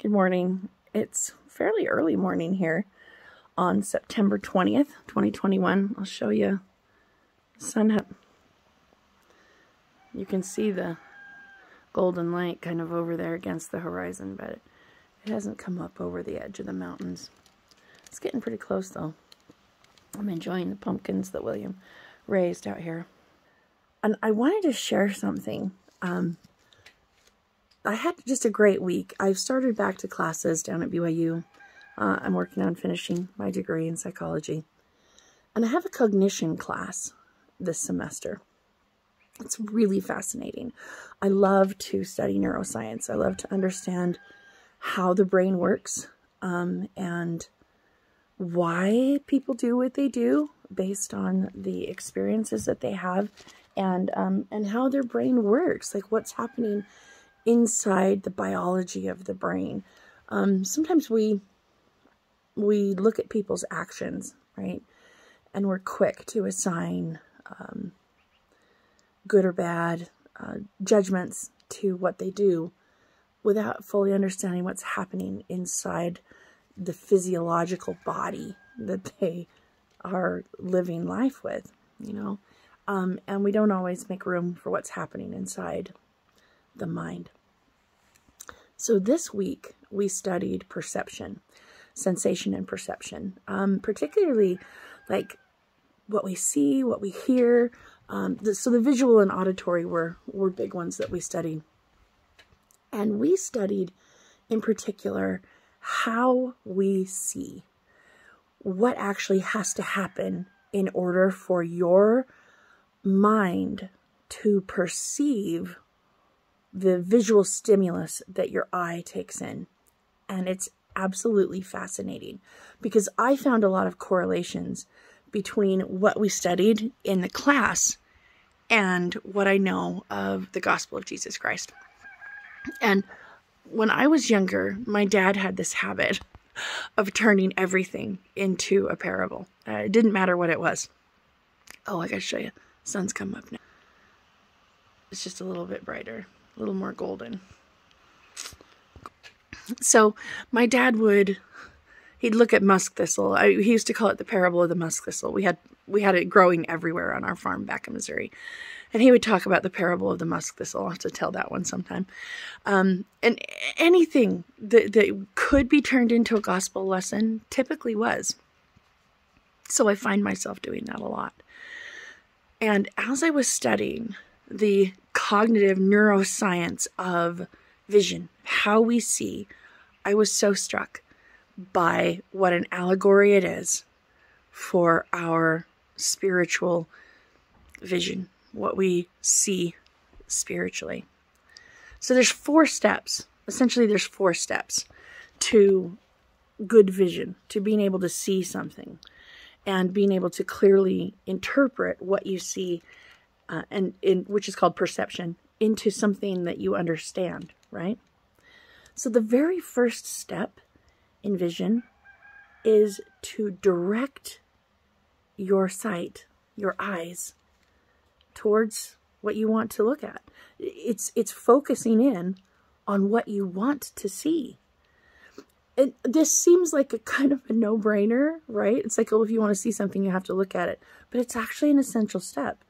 Good morning. It's fairly early morning here on September 20th, 2021. I'll show you sun up. You can see the golden light kind of over there against the horizon, but it, hasn't come up over the edge of the mountains. It's getting pretty close though. I'm enjoying the pumpkins that William raised out here. And I wanted to share something. Um, I had just a great week. I've started back to classes down at BYU. Uh, I'm working on finishing my degree in psychology. And I have a cognition class this semester. It's really fascinating. I love to study neuroscience. I love to understand how the brain works um, and why people do what they do based on the experiences that they have and um, and how their brain works, like what's happening inside the biology of the brain. Um, sometimes we we look at people's actions, right? And we're quick to assign um, good or bad uh, judgments to what they do without fully understanding what's happening inside the physiological body that they are living life with, you know. Um, and we don't always make room for what's happening inside the mind. So this week we studied perception, sensation and perception, um, particularly like what we see, what we hear. Um, the, so the visual and auditory were, were big ones that we studied. And we studied in particular how we see, what actually has to happen in order for your mind to perceive the visual stimulus that your eye takes in. And it's absolutely fascinating because I found a lot of correlations between what we studied in the class and what I know of the gospel of Jesus Christ. And when I was younger, my dad had this habit of turning everything into a parable. Uh, it didn't matter what it was. Oh, I gotta show you. Sun's come up now. It's just a little bit brighter a little more golden. So my dad would he'd look at musk thistle. I, he used to call it the parable of the musk thistle. We had we had it growing everywhere on our farm back in Missouri, and he would talk about the parable of the musk thistle. I'll have to tell that one sometime. Um, and anything that that could be turned into a gospel lesson typically was. So I find myself doing that a lot. And as I was studying the cognitive neuroscience of vision, how we see, I was so struck by what an allegory it is for our spiritual vision, what we see spiritually. So there's four steps. Essentially, there's four steps to good vision, to being able to see something and being able to clearly interpret what you see uh, and in which is called perception into something that you understand, right? So the very first step in vision is to direct your sight, your eyes towards what you want to look at. It's it's focusing in on what you want to see. And this seems like a kind of a no-brainer, right? It's like, oh, if you want to see something, you have to look at it. But it's actually an essential step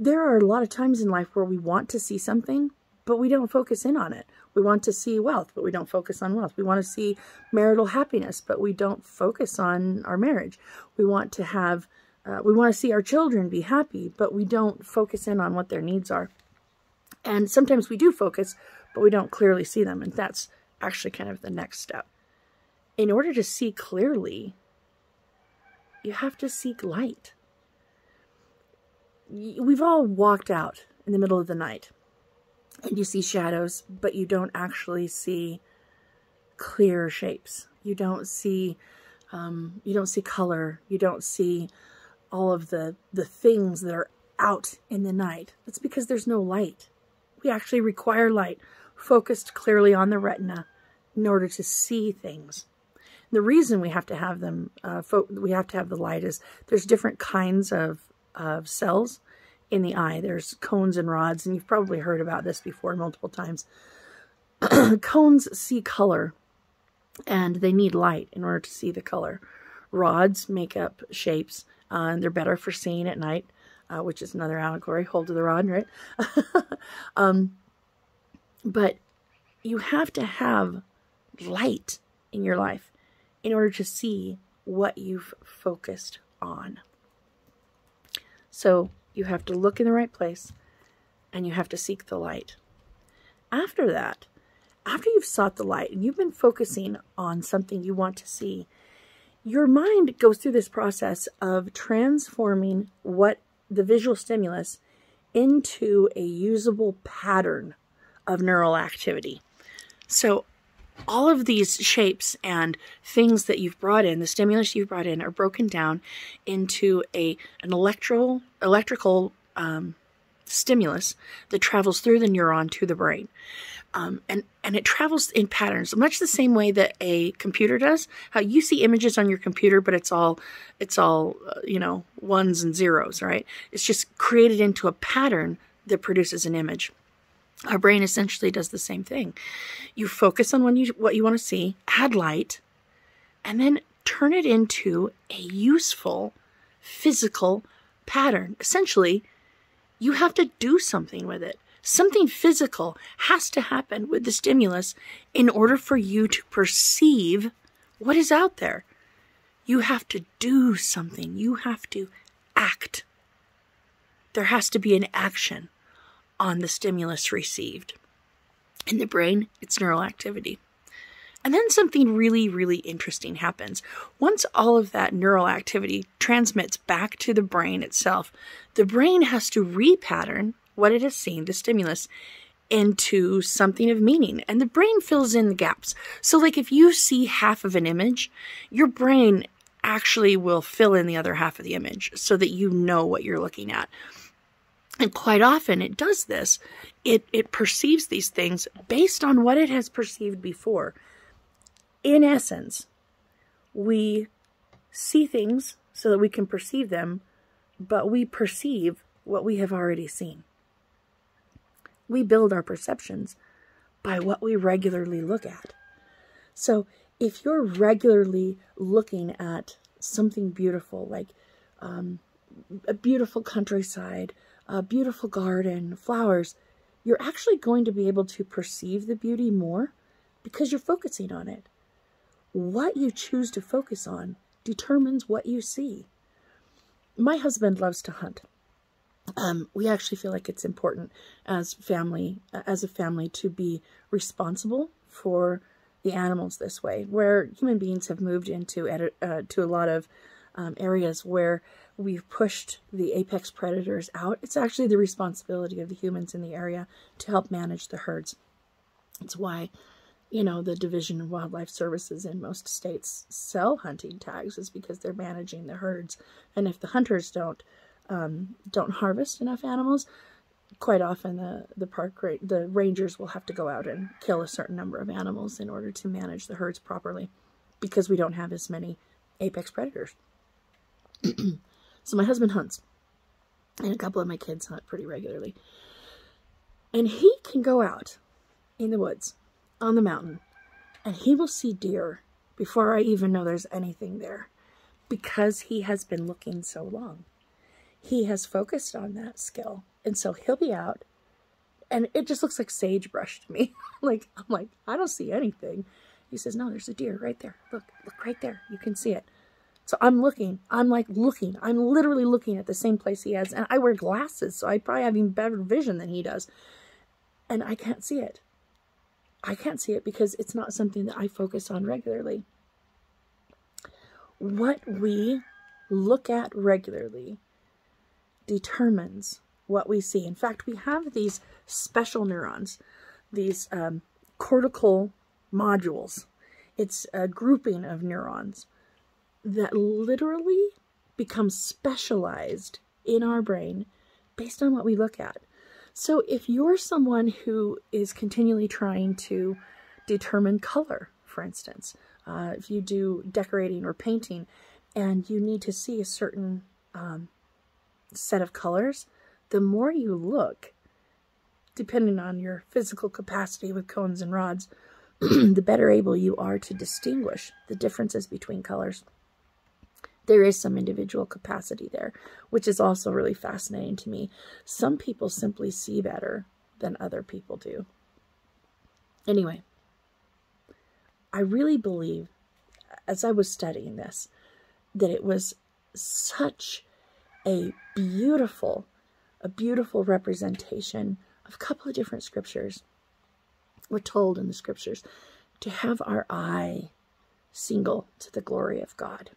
there are a lot of times in life where we want to see something, but we don't focus in on it. We want to see wealth, but we don't focus on wealth. We want to see marital happiness, but we don't focus on our marriage. We want to have, uh, we want to see our children be happy, but we don't focus in on what their needs are. And sometimes we do focus, but we don't clearly see them. And that's actually kind of the next step. In order to see clearly, you have to seek light we've all walked out in the middle of the night and you see shadows, but you don't actually see clear shapes. You don't see, um, you don't see color. You don't see all of the, the things that are out in the night. That's because there's no light. We actually require light focused clearly on the retina in order to see things. The reason we have to have them, uh, we have to have the light is there's different kinds of of cells in the eye. There's cones and rods, and you've probably heard about this before multiple times. cones see color and they need light in order to see the color. Rods make up shapes, uh, and they're better for seeing at night, uh, which is another allegory, hold to the rod, right? um, but you have to have light in your life in order to see what you've focused on. So you have to look in the right place and you have to seek the light. After that, after you've sought the light and you've been focusing on something you want to see, your mind goes through this process of transforming what the visual stimulus into a usable pattern of neural activity. So all of these shapes and things that you've brought in, the stimulus you've brought in, are broken down into a an electro electrical um, stimulus that travels through the neuron to the brain. Um, and and it travels in patterns, much the same way that a computer does. How you see images on your computer, but it's all it's all uh, you know ones and zeros, right? It's just created into a pattern that produces an image. Our brain essentially does the same thing. You focus on what you, what you want to see, add light, and then turn it into a useful physical pattern. Essentially, you have to do something with it. Something physical has to happen with the stimulus in order for you to perceive what is out there. You have to do something. You have to act. There has to be an action on the stimulus received. In the brain, it's neural activity. And then something really, really interesting happens. Once all of that neural activity transmits back to the brain itself, the brain has to repattern what it has seen, the stimulus, into something of meaning. And the brain fills in the gaps. So, like if you see half of an image, your brain actually will fill in the other half of the image so that you know what you're looking at. And quite often it does this. It, it perceives these things based on what it has perceived before. In essence, we see things so that we can perceive them, but we perceive what we have already seen. We build our perceptions by what we regularly look at. So if you're regularly looking at something beautiful, like um, a beautiful countryside, a beautiful garden, flowers, you're actually going to be able to perceive the beauty more because you're focusing on it. What you choose to focus on determines what you see. My husband loves to hunt. Um, we actually feel like it's important as family, as a family, to be responsible for the animals this way. Where human beings have moved into uh, to a lot of um, areas where we've pushed the apex predators out, it's actually the responsibility of the humans in the area to help manage the herds. It's why, you know, the Division of Wildlife Services in most states sell hunting tags is because they're managing the herds. And if the hunters don't um, don't harvest enough animals, quite often the the park the rangers will have to go out and kill a certain number of animals in order to manage the herds properly, because we don't have as many apex predators. So my husband hunts, and a couple of my kids hunt pretty regularly. And he can go out in the woods, on the mountain, and he will see deer before I even know there's anything there because he has been looking so long. He has focused on that skill. And so he'll be out and it just looks like sagebrush to me. like, I'm like, I don't see anything. He says, no, there's a deer right there. Look, look right there. You can see it. So I'm looking. I'm like looking. I'm literally looking at the same place he has. And I wear glasses, so I probably have even better vision than he does. And I can't see it. I can't see it because it's not something that I focus on regularly. What we look at regularly determines what we see. In fact, we have these special neurons, these um, cortical modules. It's a grouping of neurons that literally become specialized in our brain based on what we look at. So if you're someone who is continually trying to determine color, for instance, uh, if you do decorating or painting and you need to see a certain um, set of colors, the more you look, depending on your physical capacity with cones and rods, the better able you are to distinguish the differences between colors. There is some individual capacity there, which is also really fascinating to me. Some people simply see better than other people do. Anyway, I really believe, as I was studying this, that it was such a beautiful, a beautiful representation of a couple of different scriptures. We're told in the scriptures to have our eye single to the glory of God.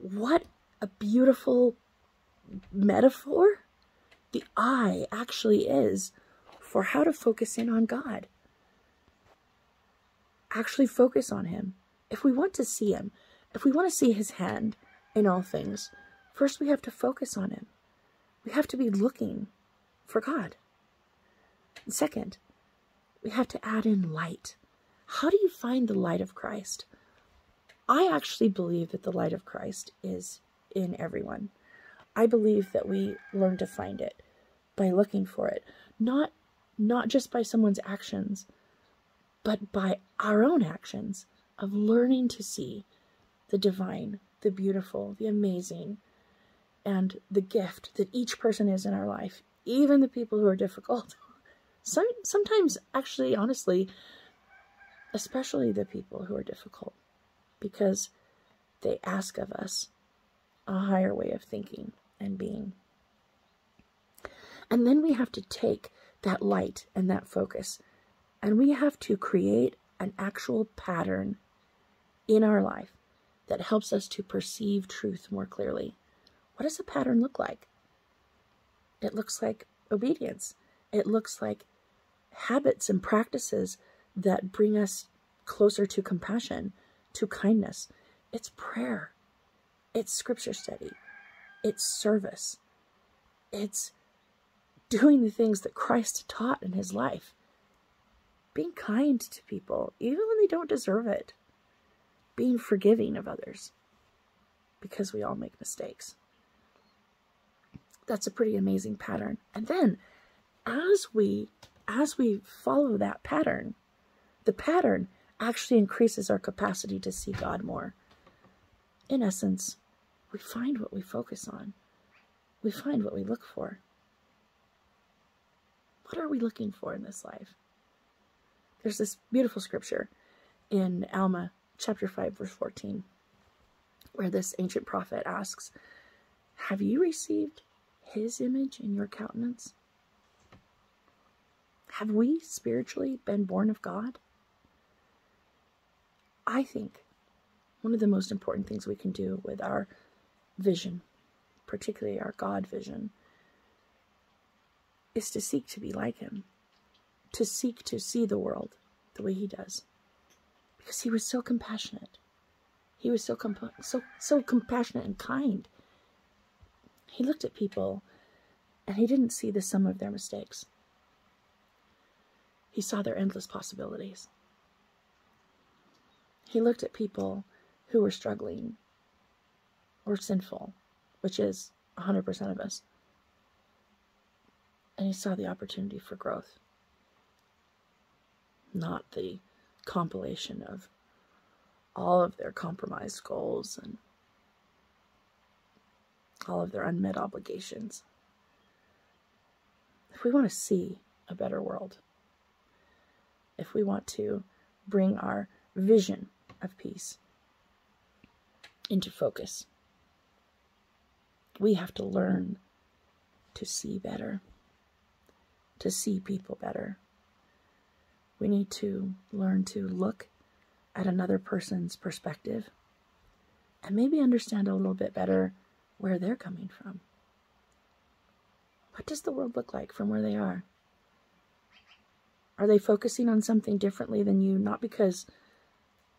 What a beautiful metaphor the eye actually is for how to focus in on God. Actually focus on Him. If we want to see Him, if we want to see His hand in all things, first we have to focus on Him. We have to be looking for God. And second, we have to add in light. How do you find the light of Christ? I actually believe that the light of Christ is in everyone. I believe that we learn to find it by looking for it, not not just by someone's actions, but by our own actions of learning to see the divine, the beautiful, the amazing, and the gift that each person is in our life, even the people who are difficult. Some, sometimes, actually, honestly, especially the people who are difficult, because they ask of us a higher way of thinking and being. And then we have to take that light and that focus, and we have to create an actual pattern in our life that helps us to perceive truth more clearly. What does a pattern look like? It looks like obedience. It looks like habits and practices that bring us closer to compassion, to kindness. It's prayer. It's scripture study. It's service. It's doing the things that Christ taught in his life. Being kind to people, even when they don't deserve it. Being forgiving of others. Because we all make mistakes. That's a pretty amazing pattern. And then, as we as we follow that pattern, the pattern actually increases our capacity to see God more. In essence, we find what we focus on. We find what we look for. What are we looking for in this life? There's this beautiful scripture in Alma chapter 5 verse 14 where this ancient prophet asks, "Have you received his image in your countenance?" Have we spiritually been born of God? I think one of the most important things we can do with our vision, particularly our God vision, is to seek to be like Him, to seek to see the world the way He does. Because He was so compassionate. He was so, so, so compassionate and kind. He looked at people and He didn't see the sum of their mistakes. He saw their endless possibilities. He looked at people who were struggling or sinful, which is 100% of us. And he saw the opportunity for growth, not the compilation of all of their compromised goals and all of their unmet obligations. If we want to see a better world, if we want to bring our vision of peace into focus, we have to learn to see better, to see people better. We need to learn to look at another person's perspective and maybe understand a little bit better where they're coming from. What does the world look like from where they are? Are they focusing on something differently than you, not because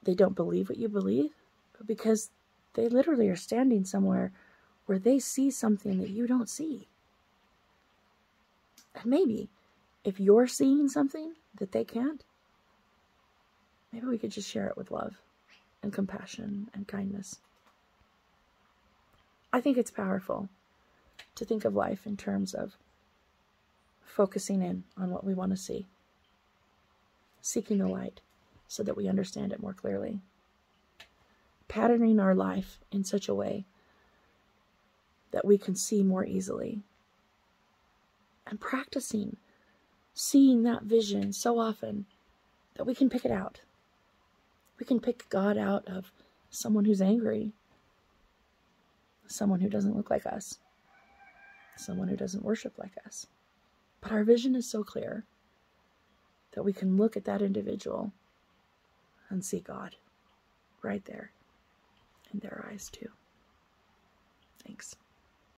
they don't believe what you believe, but because they literally are standing somewhere where they see something that you don't see. And maybe if you're seeing something that they can't, maybe we could just share it with love and compassion and kindness. I think it's powerful to think of life in terms of focusing in on what we want to see. seeking the light so that we understand it more clearly. Patterning our life in such a way that we can see more easily. And practicing seeing that vision so often that we can pick it out. We can pick God out of someone who's angry, someone who doesn't look like us, someone who doesn't worship like us. But our vision is so clear that we can look at that individual and see God right there in their eyes, too. Thanks.